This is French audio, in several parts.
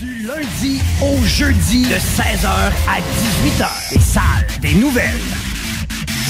Du lundi au jeudi de 16h à 18h. Les salles des nouvelles.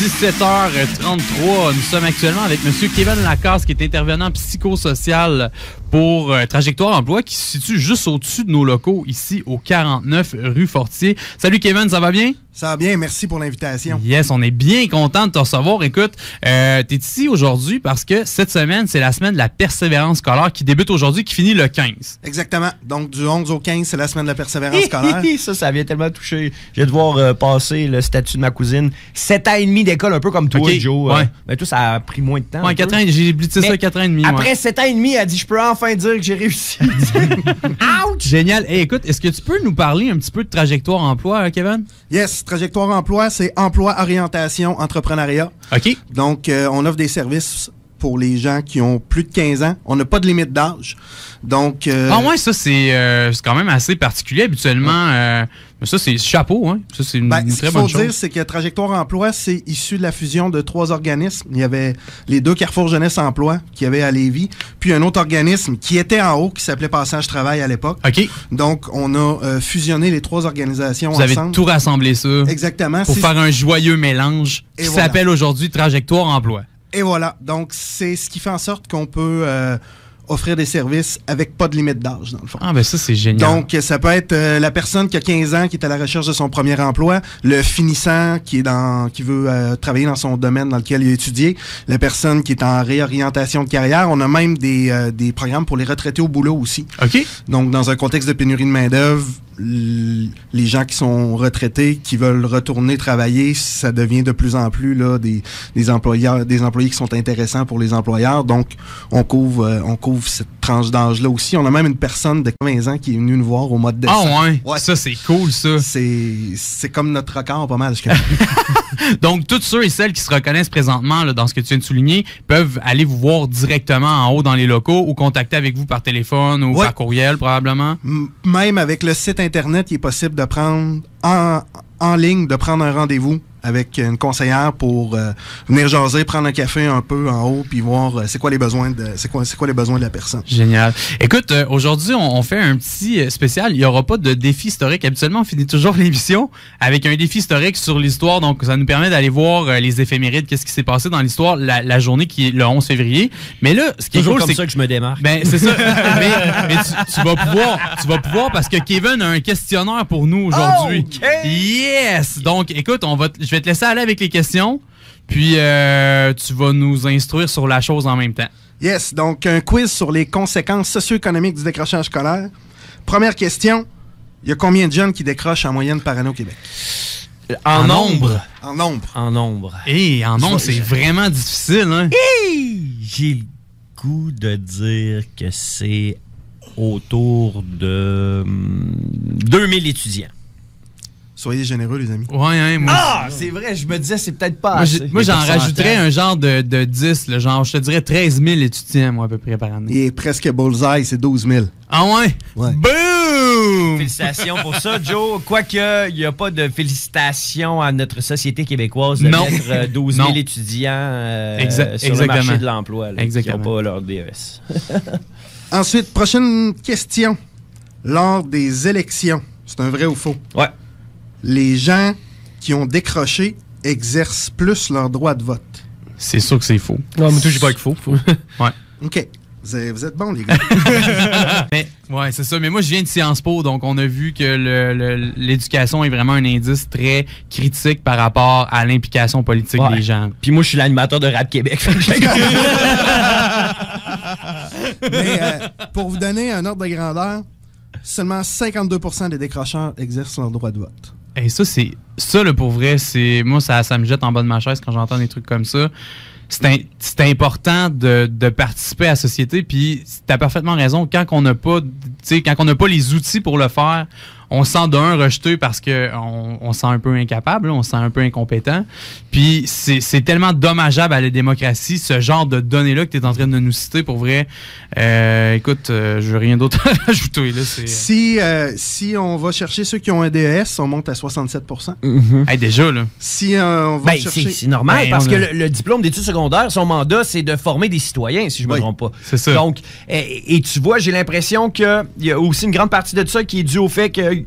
17h33, nous sommes actuellement avec M. Kevin Lacasse, qui est intervenant psychosocial pour euh, Trajectoire Emploi, qui se situe juste au-dessus de nos locaux, ici au 49 rue Fortier. Salut Kevin, ça va bien? Ça va bien, merci pour l'invitation. Yes, on est bien content de te recevoir. Écoute, euh, tu es ici aujourd'hui parce que cette semaine, c'est la semaine de la persévérance scolaire qui débute aujourd'hui, qui finit le 15. Exactement. Donc, du 11 au 15, c'est la semaine de la persévérance scolaire. ça, ça vient tellement toucher. Je vais devoir euh, passer le statut de ma cousine. Sept ans et demi d'école, un peu comme toi, Ok, Joe. ouais. Euh, mais tout ça a pris moins de temps. Ouais, ans, j'ai blitté ça Mais 4 ans et demi. ouais. Après sept ans et demi, elle a dit Je peux enfin dire que j'ai réussi. Ouch! Génial. Hey, écoute, est-ce que tu peux nous parler un petit peu de trajectoire emploi, euh, Kevin? Yes, trajectoire emploi, c'est emploi, orientation, entrepreneuriat. OK. Donc, euh, on offre des services pour les gens qui ont plus de 15 ans. On n'a pas de limite d'âge. Donc, euh, Ah ouais, ça c'est euh, c'est quand même assez particulier habituellement. euh, mais ça c'est chapeau, hein. Ça c'est une, ben, une ce très qu'il faut bonne chose. dire, c'est que Trajectoire Emploi, c'est issu de la fusion de trois organismes. Il y avait les deux Carrefour Jeunesse Emploi qui avaient à Lévis, puis un autre organisme qui était en haut, qui s'appelait Passage Travail à l'époque. OK. Donc, on a euh, fusionné les trois organisations Vous avez tout rassemblé ça Exactement. pour faire un joyeux mélange Et qui voilà. s'appelle aujourd'hui trajectoire emploi. Et voilà. Donc, c'est ce qui fait en sorte qu'on peut euh, offrir des services avec pas de limite d'âge, dans le fond. Ah ben ça c'est génial. Donc, ça peut être euh, la personne qui a 15 ans, qui est à la recherche de son premier emploi, le finissant qui est dans, qui veut euh, travailler dans son domaine dans lequel il a étudié, la personne qui est en réorientation de carrière. On a même des, euh, des programmes pour les retraités au boulot aussi. OK. Donc, dans un contexte de pénurie de main-d'œuvre, les gens qui sont retraités, qui veulent retourner travailler, ça devient de plus en plus là, des, des, employeurs, des employés qui sont intéressants pour les employeurs. Donc, on couvre, euh, on couvre cette tranche d'âge-là aussi. On a même une personne de 15 ans qui est venue nous voir au mois de décembre. Ah ouais? Ouais. Ça c'est cool ça. C'est, c'est comme notre record pas mal. Donc tous ceux et celles qui se reconnaissent présentement là, dans ce que tu viens de souligner peuvent aller vous voir directement en haut dans les locaux ou contacter avec vous par téléphone ou Ouais. par courriel probablement. M- Même avec le site Internet, il est possible de prendre en, en ligne, de prendre un rendez-vous avec une conseillère pour euh, venir jaser, prendre un café un peu en haut, puis voir euh, c'est quoi les besoins de c'est quoi, c'est quoi les besoins de la personne. Génial. Écoute, euh, aujourd'hui, on, on fait un petit euh, spécial. Il n'y aura pas de défi historique. Habituellement, on finit toujours l'émission avec un défi historique sur l'histoire. Donc, ça nous permet d'aller voir euh, les éphémérides, qu'est-ce qui s'est passé dans l'histoire la, la journée qui est le 11 février. Mais là, ce qui est Toujours cool, comme c'est ça que je me démarque. ben, c'est ça. mais mais tu, tu vas pouvoir, tu vas pouvoir parce que Kevin a un questionnaire pour nous aujourd'hui. OK. Yes. Donc, écoute, on va, t- je vais te laisser aller avec les questions, puis euh, tu vas nous instruire sur la chose en même temps. Yes, donc un quiz sur les conséquences socio-économiques du décrochage scolaire. Première question, il y a combien de jeunes qui décrochent en moyenne par année au Québec? en, en nombre. nombre. En nombre. En nombre. Et en nombre, c'est vraiment difficile. Hein? Hey, J'ai le goût de dire que c'est autour de hum, 2000 étudiants. Soyez généreux, les amis. Ouais, hein, moi, Ah, c'est vrai, je me disais, c'est peut-être pas moi, assez. j'ai- moi, j'en rajouterais un genre de, de 10, le genre, je te dirais 13 000 étudiants, moi, à peu près par année. Il est presque bullseye, c'est 12 000. Ah ouais? Ouais. Boom! Félicitations pour ça, Joe. Quoique, il n'y a pas de félicitations à notre société québécoise de Non. mettre euh, 12 000 Non. étudiants euh, sur le marché de l'emploi là, qui n'ont Exactement. pas leur DES. Ensuite, prochaine question. Lors des élections, c'est un vrai ou faux? Ouais. Les gens qui ont décroché exercent plus leur droit de vote. C'est sûr que c'est faux. Non, mais toi, j'ai pas qu'il faut. faut. OK. Vous, avez- vous êtes bons, les gars. Mais, ouais, c'est ça. Mais moi, je viens de Sciences Po, donc on a vu que l'éducation est vraiment un indice très critique par rapport à l'implication politique Ouais. des gens. Puis moi, je suis l'animateur de Rap Québec. Mais euh, pour vous donner un ordre de grandeur, seulement 52% des décrocheurs exercent leur droit de vote. Et ça, c'est. Ça, là, pour vrai, c'est. Moi, ça, ça me jette en bas de ma chaise quand j'entends des trucs comme ça. C'est important de, de participer à la société. Puis, tu as parfaitement raison. Quand on n'a pas, quand on n'a pas les outils pour le faire, on se sent d'un rejeté parce que on, on se sent un peu incapable, on se sent un peu incompétent. Puis c'est tellement dommageable à la démocratie, ce genre de données-là que tu es en train de nous citer pour vrai. Euh, écoute, euh, je veux rien d'autre à ajouter. Là. Si, euh, si on va chercher ceux qui ont un DES, on monte à 67% Hey, déjà, là. Si euh, on va Ben, chercher... c'est normal Ben, parce que le, le diplôme d'études secondaires, son mandat, c'est de former des citoyens, si je me Oui, trompe pas. c'est ça. Donc, et, et tu vois, j'ai l'impression qu'il y a aussi une grande partie de ça qui est due au fait que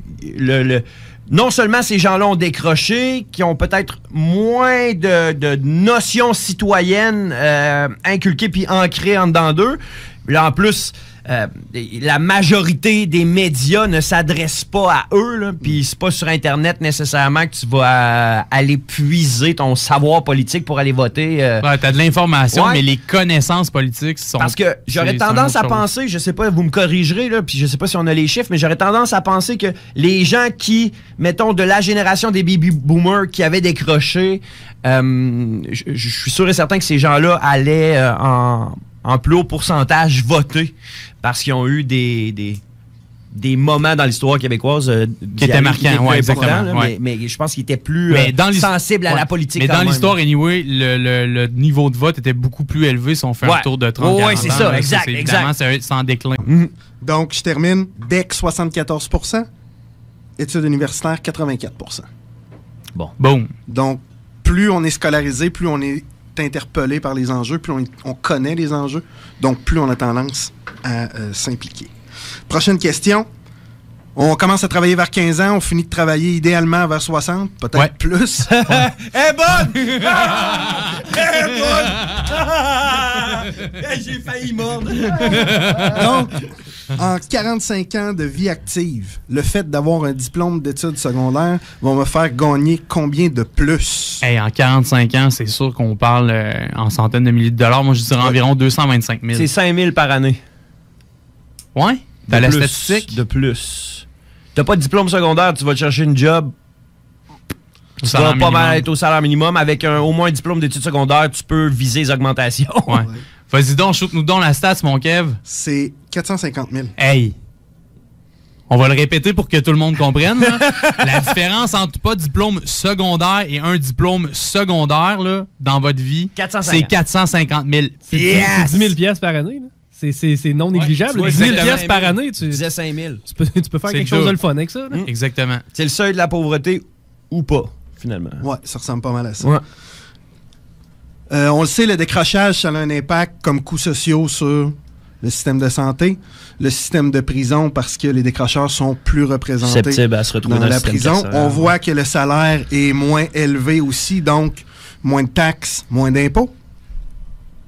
non seulement ces gens-là ont décroché, qui ont peut-être moins de, notions citoyennes euh, inculquées puis ancrées en dedans d'eux, mais en plus, euh, la majorité des médias ne s'adressent pas à eux, là, puis c'est pas sur Internet nécessairement que tu vas euh, aller puiser ton savoir politique pour aller voter. euh, Ouais, t'as de l'information, Ouais. mais les connaissances politiques sont. parce que j'aurais tendance à chose. penser, je sais pas, vous me corrigerez, là, puis je sais pas si on a les chiffres, mais j'aurais tendance à penser que les gens qui, mettons, de la génération des baby boomers qui avaient décroché, je suis sûr et certain que ces gens-là allaient en, en plus haut pourcentage voter parce qu'ils ont eu des, des, des moments dans l'histoire québécoise euh, d'y étaient marquants, ouais, exactement, là, ouais. mais, mais je pense qu'ils étaient plus Mais euh, dans sensibles à Ouais. la politique. Mais dans l'histoire, anyway, le, le- le niveau de vote était beaucoup plus élevé si on fait Ouais. un tour de 30 Ouais, 40 c'est ça, là. exact. Évidemment, c'est en déclin. Donc, je termine. DEC, 74% Études universitaires, 84% Boom. Donc, plus on est scolarisé, plus on est interpellé par les enjeux, plus on, on connaît les enjeux, donc plus on a tendance à euh, s'impliquer. Prochaine question. On commence à travailler vers 15 ans, on finit de travailler idéalement vers 60, peut-être Ouais. plus. Eh bonne! Eh bonne! J'ai failli mordre. Donc, en 45 ans de vie active, le fait d'avoir un diplôme d'études secondaires va me faire gagner combien de plus? Hey, en 45 ans, c'est sûr qu'on parle euh, en centaines de milliers de dollars. Moi, je dirais environ 225 000. C'est 5000 par année. Ouais? T'as De la plus, statistique? De plus. T'as pas de diplôme secondaire, tu vas te chercher une job. Tu vas pas mal être au salaire minimum. Avec un, au moins un diplôme d'études secondaires, tu peux viser les augmentations. Ouais. Vas-y donc, shoot-nous donc la stats, mon Kev. C'est 450 000. Hey! On va le répéter pour que tout le monde comprenne. là. la différence entre pas diplôme secondaire et un diplôme secondaire là, dans votre vie, 450. c'est 450 000. C'est Yes! c'est 10 000 piastres par année. là. C'est- C'est c'est non négligeable. vois, 10 000 exactement. piastres par année, tu, Tu disais 5000. tu peux, tu peux faire C'est quelque chose de le fun avec ça. là. Exactement. C'est le seuil de la pauvreté ou pas, finalement. Ouais, ça ressemble pas mal à ça. Ouais. Euh, on le sait, le décrochage, ça a un impact comme coûts sociaux sur le système de santé, le système de prison, parce que les décrocheurs sont plus représentés à se retrouver dans, la prison. On voit que le salaire est moins élevé aussi, donc moins de taxes, moins d'impôts.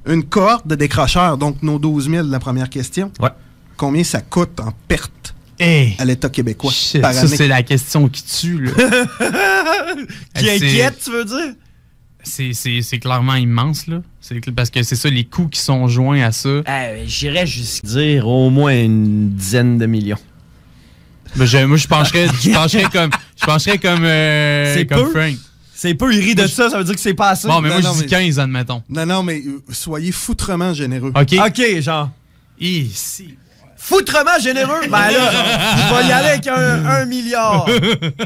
Une cohorte de décrocheurs, donc nos 12 000 de la première question. Ouais. Combien ça coûte en perte Hey! à l'État québécois Shit, par ça, c'est la question qui tue. là. Qui inquiète, tu veux dire? C'est c'est- c'est clairement immense, là. Parce que c'est ça, les coûts qui sont joints à ça. Euh, J'irais jusqu'à dire au moins une dizaine de millions. Ben, je- moi, je pencherais, je pencherais comme, je pencherais comme, euh, comme peu? Frank. C'est peu, il rit de ça, ça veut dire que c'est pas assez. Bon, mais Non, moi, non, je dis mais- 15, admettons. Non, non, mais euh, soyez foutrement généreux. OK? OK, genre. Ici. Foutrement généreux? Ben là, je vais y aller avec un, un milliard.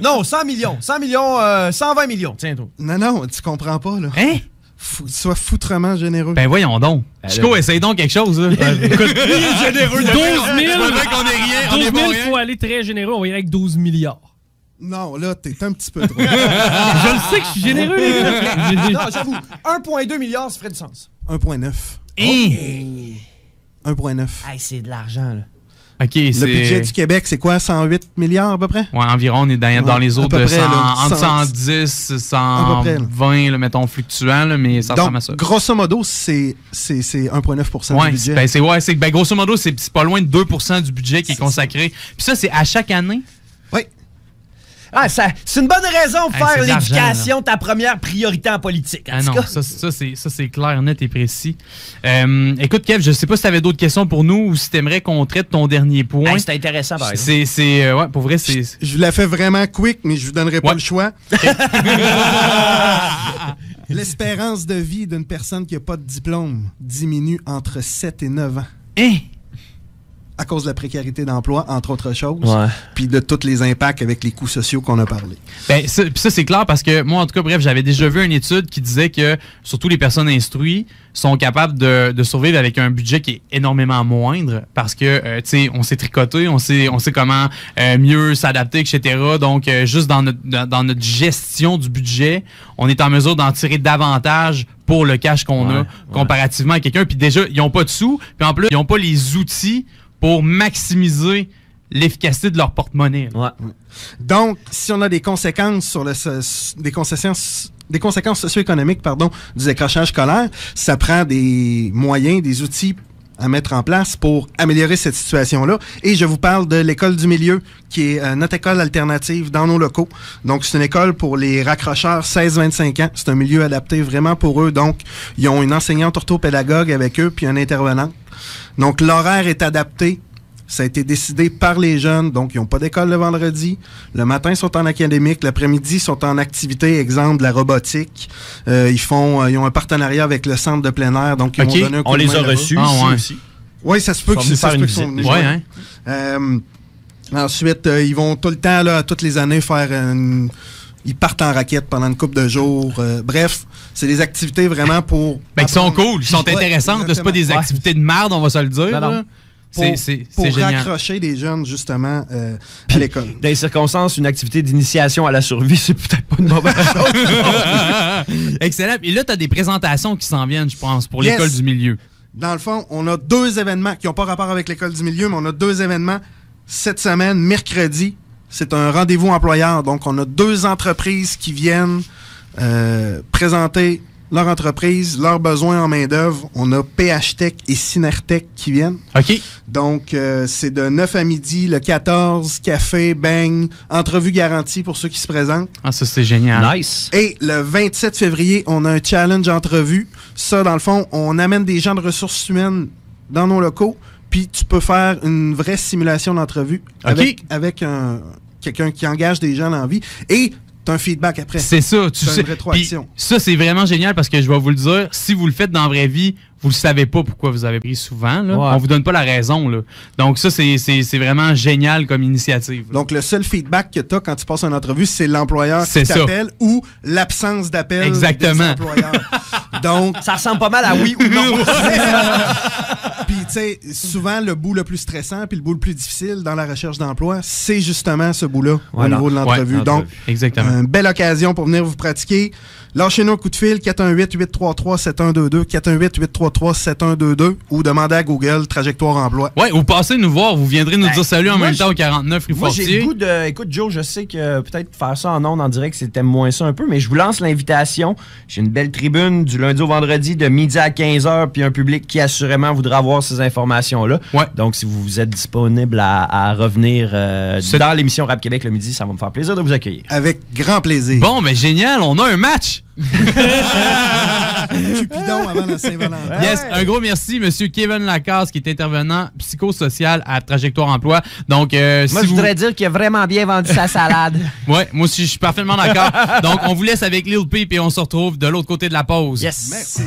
Non, 100 millions. 100 millions, euh, 120 millions. Tiens, toi. Non, non, tu comprends pas, là. Hein? Fou- sois foutrement généreux. Ben, voyons donc. Chico, essaye donc quelque chose, là. Écoute, généreux. 12 000. C'est vrai qu'on est rien, on 12 est 000, pas il rien. faut aller très généreux. On va y aller avec 12 milliards. Non, là, t'es un petit peu trop. je le sais que je suis généreux, les gars. Non, j'avoue, 1,2 milliard, ça ferait du sens. 1,9. Hein? 1,9. Hey, c'est de l'argent, là. Le budget du Québec, c'est quoi? 108 milliards à peu près? Ouais, environ, on est dans, les autres de près, 100, là, entre 100, 110, À peu près, là. 120, là, mettons, fluctuant, là, mais ça ressemble à ça. Donc, grosso modo, c'est c'est- c'est 1,9 Ouais, du c'est- budget. ben, c'est ouais, c'est ben, grosso modo, c'est c'est pas loin de 2% du budget qui est consacré. Puis ça, c'est à chaque année? Ah, ça, c'est une bonne raison de Hey, faire l'éducation ta première priorité en politique. En Ah non, cas. ça, ça, c'est ça, c'est clair, net et précis. Euh, écoute, Kev, je sais pas si tu avais d'autres questions pour nous ou si tu aimerais qu'on traite ton dernier point. Hey, c'est intéressant, par exemple. c'est, c'est, euh, ouais, pour vrai, c'est. Je vous la fais vraiment quick, mais je vous donnerai pas le choix. L'espérance de vie d'une personne qui n'a pas de diplôme diminue entre 7 et 9 ans. Hein? À cause de la précarité d'emploi, entre autres choses, Ouais. puis de tous les impacts avec les coûts sociaux qu'on a parlé. Ben, ça, ça, c'est clair parce que moi, en tout cas, bref, j'avais déjà vu une étude qui disait que surtout les personnes instruites sont capables de, de survivre avec un budget qui est énormément moindre parce que, euh, tu sais, on sait tricoter, on sait, on sait comment euh, mieux s'adapter, etc. Donc, euh, juste dans notre, dans, dans notre gestion du budget, on est en mesure d'en tirer davantage pour le cash qu'on a Ouais, comparativement à quelqu'un. Puis déjà, ils n'ont pas de sous, puis en plus, ils n'ont pas les outils pour maximiser l'efficacité de leur porte-monnaie. Ouais. Donc, si on a des conséquences sur le des conséquences des conséquences socio-économiques pardon du décrochage scolaire, ça prend des moyens, des outils à mettre en place pour améliorer cette situation-là. Et je vous parle de l'école du milieu, qui est euh, notre école alternative dans nos locaux. Donc, c'est une école pour les raccrocheurs 16-25 ans. C'est un milieu adapté vraiment pour eux. Donc, ils ont une enseignante orthopédagogue avec eux, puis un intervenant. Donc, l'horaire est adapté. Ça a été décidé par les jeunes, donc ils n'ont pas d'école le vendredi. Le matin, ils sont en académique. L'après-midi, ils sont en activité, exemple de la robotique. Euh, ils font, euh, ils ont un partenariat avec le centre de plein air, donc ils Ok. vont donner un coup On de les main a reçus Ah, ouais. aussi. Oui, ça se peut Ils que sont c'est ça. se venus qu'ils Ouais, venus. hein? Euh, ensuite, euh, ils vont tout le temps, là, toutes les années, faire une... Ils partent en raquette pendant une couple de jours. Euh, bref, c'est des activités vraiment pour... Ben, qui sont cool, qui sont Ouais, intéressantes. C'est pas des activités de merde, on va se le dire. Ben non. là. Pour, C'est- pour raccrocher les jeunes, justement, euh, à l'école. Dans les circonstances, une activité d'initiation à la survie, c'est peut-être pas une mauvaise chose. Excellent. Et là, tu as des présentations qui s'en viennent, je pense, pour Yes. l'école du milieu. Dans le fond, on a deux événements qui n'ont pas rapport avec l'école du milieu, mais on a deux événements cette semaine, mercredi. C'est un rendez-vous employeur. Donc, on a deux entreprises qui viennent euh, présenter leur entreprise, leurs besoins en main-d'œuvre. On a PHTech et Synertech qui viennent. OK. Donc, euh, c'est de 9 à midi, le 14, café, bang, entrevue garantie pour ceux qui se présentent. Ah, ça, c'est génial. nice. Et le 27 février, on a un challenge entrevue. Ça, dans le fond, on amène des gens de ressources humaines dans nos locaux, puis tu peux faire une vraie simulation d'entrevue OK. avec, avec un, quelqu'un qui engage des gens dans la vie. Et tu as un feedback après. C'est ça. Tu sais. une rétroaction. Puis ça, c'est vraiment génial parce que je vais vous le dire, si vous le faites dans la vraie vie, vous ne savez pas pourquoi vous avez pris souvent. Là. Ouais. On vous donne pas la raison. Là. Donc ça, c'est- vraiment génial comme initiative. là. Donc, le seul feedback que tu as quand tu passes une entrevue, c'est l'employeur C'est qui t'appelle ou l'absence d'appel Exactement. des employeurs. Donc, Ça ressemble pas mal à oui ou non. Puis, tu sais, souvent, le bout le plus stressant puis le bout le plus difficile dans la recherche d'emploi, c'est justement ce bout-là Voilà. au niveau de l'entrevue. Ouais, Donc, Exactement. une belle occasion pour venir vous pratiquer. Lâchez-nous un coup de fil, 418-833-7122, 418-833-7122 ou demandez à Google Trajectoire Emploi. Ouais, ou passez nous voir, vous viendrez nous Ben, dire salut en même temps au 49 rue Moi, j'ai le goût de. Écoute, Joe, je sais que peut-être faire ça en ondes en direct, c'était moins ça un peu, mais je vous lance l'invitation. J'ai une belle tribune du lundi au vendredi de midi à 15h, puis un public qui assurément voudra avoir ces informations-là. Ouais. Donc, si vous êtes disponible à, à revenir euh, dans l'émission Rap Québec le midi, ça va me faire plaisir de vous accueillir. Avec grand plaisir. Bon, ben génial, on a un match. Cupidon avant la Saint-Valentin. Yes, un gros merci, Monsieur Kevin Lacasse, qui est intervenant psychosocial à Trajectoire Emploi. Donc, euh, Moi, si je vous... voudrais dire qu'il a vraiment bien vendu sa salade. Ouais, moi aussi, je suis parfaitement d'accord. Donc, on vous laisse avec Lil Peep et on se retrouve de l'autre côté de la pause. Yes. Merci.